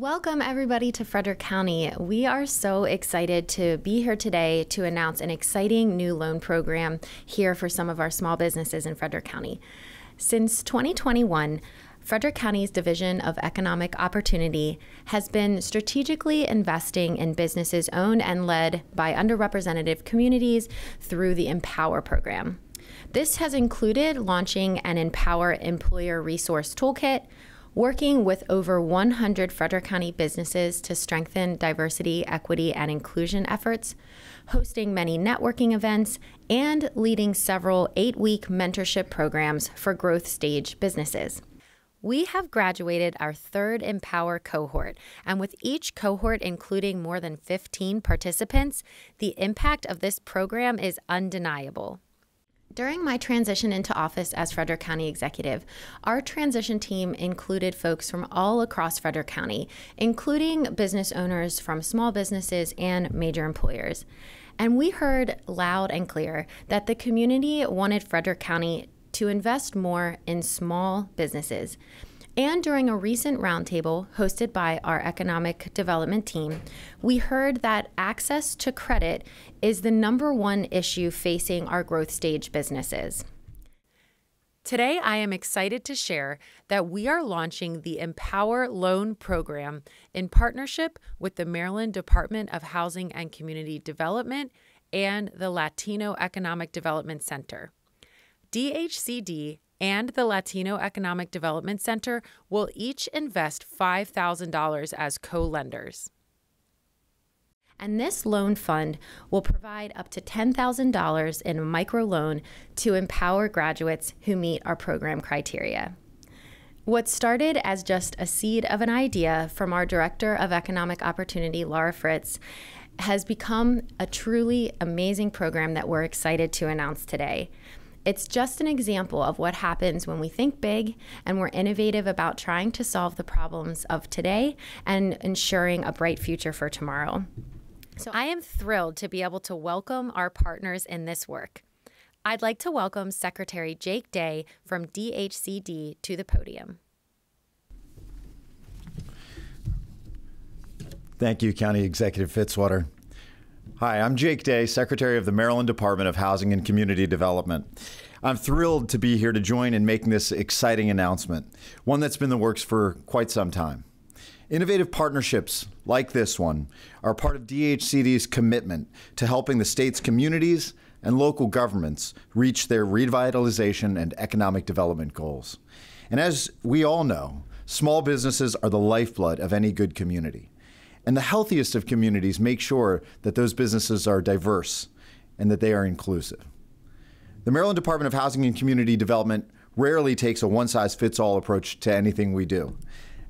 Welcome, everybody, to Frederick County. We are so excited to be here today to announce an exciting new loan program here for some of our small businesses in Frederick County. Since 2021, Frederick County's Division of Economic Opportunity has been strategically investing in businesses owned and led by underrepresented communities through the Empower program. This has included launching an Empower Employer Resource Toolkit, working with over 100 Frederick County businesses to strengthen diversity, equity, and inclusion efforts, hosting many networking events, and leading several eight week mentorship programs for growth stage businesses. We have graduated our third Empower cohort, and with each cohort including more than 15 participants, the impact of this program is undeniable. During my transition into office as Frederick County Executive, our transition team included folks from all across Frederick County, including business owners from small businesses and major employers. And we heard loud and clear that the community wanted Frederick County to invest more in small businesses. And during a recent roundtable hosted by our economic development team, we heard that access to credit is the number one issue facing our growth stage businesses. Today, I am excited to share that we are launching the Empower Loan Program in partnership with the Maryland Department of Housing and Community Development and the Latino Economic Development Center. DHCD and the Latino Economic Development Center will each invest $5,000 as co lenders. And this loan fund will provide up to $10,000 in a microloan to empower graduates who meet our program criteria. What started as just a seed of an idea from our Director of Economic Opportunity, Laura Fritz, has become a truly amazing program that we're excited to announce today. It's just an example of what happens when we think big and we're innovative about trying to solve the problems of today and ensuring a bright future for tomorrow. So I am thrilled to be able to welcome our partners in this work. I'd like to welcome Secretary Jake Day from DHCD to the podium. Thank you, County Executive Fitzwater. Hi, I'm Jake Day, Secretary of the Maryland Department of Housing and Community Development. I'm thrilled to be here to join in making this exciting announcement, one that's been in the works for quite some time. Innovative partnerships like this one are part of DHCD's commitment to helping the state's communities and local governments reach their revitalization and economic development goals. And as we all know, small businesses are the lifeblood of any good community. And the healthiest of communities make sure that those businesses are diverse and that they are inclusive. The Maryland Department of Housing and Community Development rarely takes a one size fits all approach to anything we do.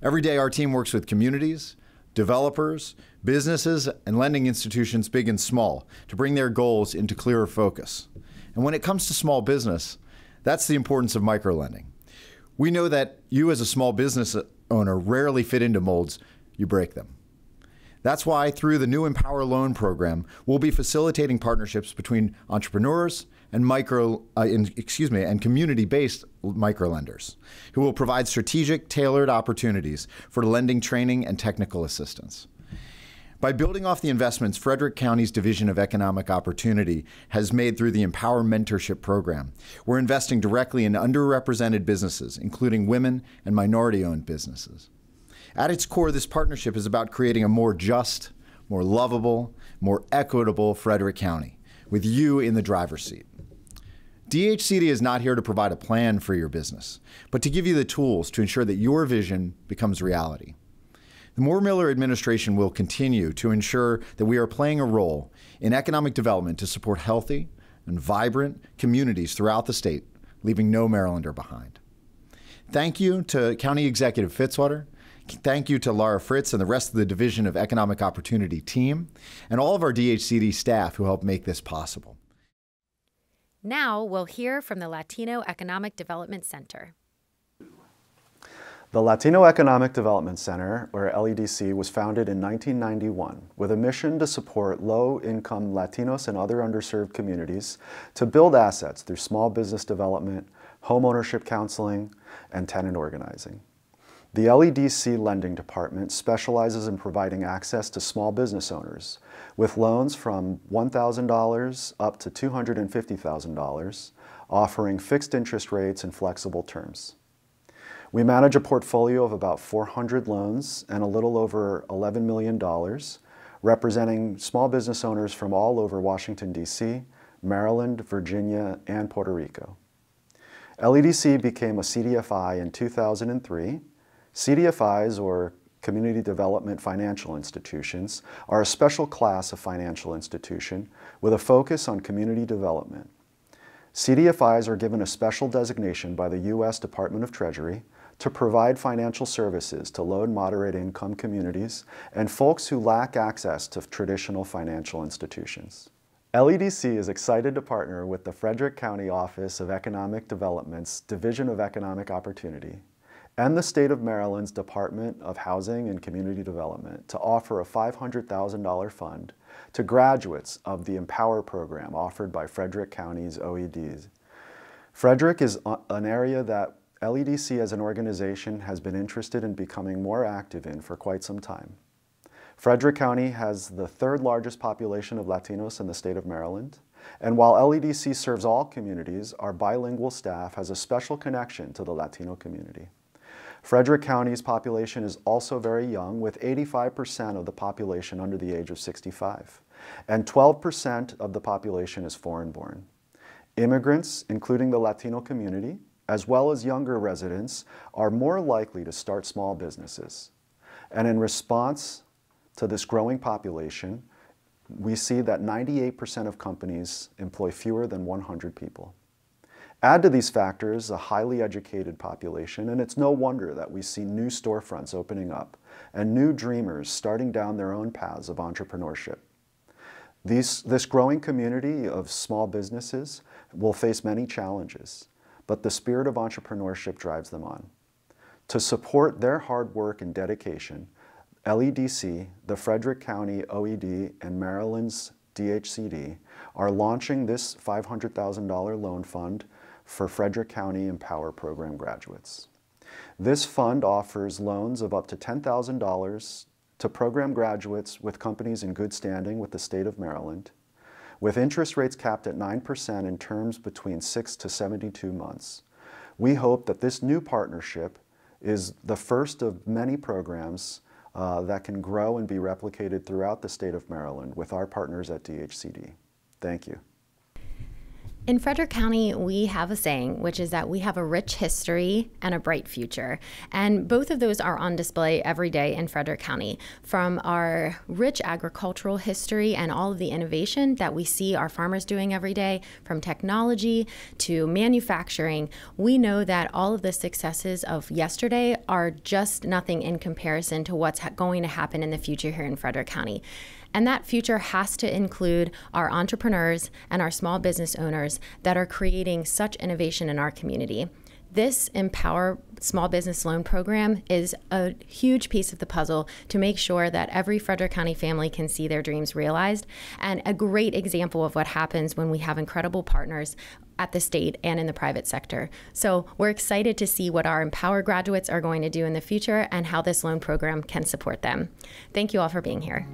Every day, our team works with communities, developers, businesses, and lending institutions, big and small, to bring their goals into clearer focus. And when it comes to small business, that's the importance of microlending. We know that you, as a small business owner, rarely fit into molds, you break them. That's why, through the new Empower Loan Program, we'll be facilitating partnerships between entrepreneurs and micro, uh, in, excuse me, and community-based microlenders, who will provide strategic, tailored opportunities for lending training and technical assistance. By building off the investments Frederick County's Division of Economic Opportunity has made through the Empower Mentorship Program, we're investing directly in underrepresented businesses, including women and minority owned businesses. At its core, this partnership is about creating a more just, more lovable, more equitable Frederick County, with you in the driver's seat. DHCD is not here to provide a plan for your business, but to give you the tools to ensure that your vision becomes reality. The Moore Miller administration will continue to ensure that we are playing a role in economic development to support healthy and vibrant communities throughout the state, leaving no Marylander behind. Thank you to County Executive Fitzwater Thank you to Laura Fritz and the rest of the Division of Economic Opportunity team and all of our DHCD staff who helped make this possible. Now we'll hear from the Latino Economic Development Center. The Latino Economic Development Center, or LEDC, was founded in 1991 with a mission to support low-income Latinos and other underserved communities to build assets through small business development, homeownership counseling, and tenant organizing. The LEDC Lending Department specializes in providing access to small business owners with loans from $1,000 up to $250,000, offering fixed interest rates and flexible terms. We manage a portfolio of about 400 loans and a little over $11 million, representing small business owners from all over Washington, D.C., Maryland, Virginia, and Puerto Rico. LEDC became a CDFI in 2003. CDFIs, or Community Development Financial Institutions, are a special class of financial institution with a focus on community development. CDFIs are given a special designation by the U.S. Department of Treasury to provide financial services to low and moderate income communities and folks who lack access to traditional financial institutions. LEDC is excited to partner with the Frederick County Office of Economic Development's Division of Economic Opportunity and the State of Maryland's Department of Housing and Community Development to offer a $500,000 fund to graduates of the Empower program offered by Frederick County's OEDs. Frederick is an area that LEDC as an organization has been interested in becoming more active in for quite some time. Frederick County has the third largest population of Latinos in the state of Maryland. And while LEDC serves all communities, our bilingual staff has a special connection to the Latino community. Frederick County's population is also very young, with 85% of the population under the age of 65, and 12% of the population is foreign born. Immigrants, including the Latino community, as well as younger residents, are more likely to start small businesses. And in response to this growing population, we see that 98% of companies employ fewer than 100 people. Add to these factors a highly educated population, and it's no wonder that we see new storefronts opening up and new dreamers starting down their own paths of entrepreneurship. These, this growing community of small businesses will face many challenges, but the spirit of entrepreneurship drives them on. To support their hard work and dedication, LEDC, the Frederick County OED, and Maryland's DHCD are launching this $500,000 loan fund for Frederick County Empower Program graduates. This fund offers loans of up to $10,000 to program graduates with companies in good standing with the state of Maryland with interest rates capped at 9% in terms between 6 to 72 months. We hope that this new partnership is the first of many programs uh, that can grow and be replicated throughout the state of Maryland with our partners at DHCD. Thank you. In Frederick County, we have a saying, which is that we have a rich history and a bright future. And both of those are on display every day in Frederick County. From our rich agricultural history and all of the innovation that we see our farmers doing every day, from technology to manufacturing, we know that all of the successes of yesterday are just nothing in comparison to what's going to happen in the future here in Frederick County. And that future has to include our entrepreneurs and our small business owners that are creating such innovation in our community. This Empower Small Business Loan Program is a huge piece of the puzzle to make sure that every Frederick County family can see their dreams realized, and a great example of what happens when we have incredible partners at the state and in the private sector. So we're excited to see what our Empower graduates are going to do in the future and how this loan program can support them. Thank you all for being here.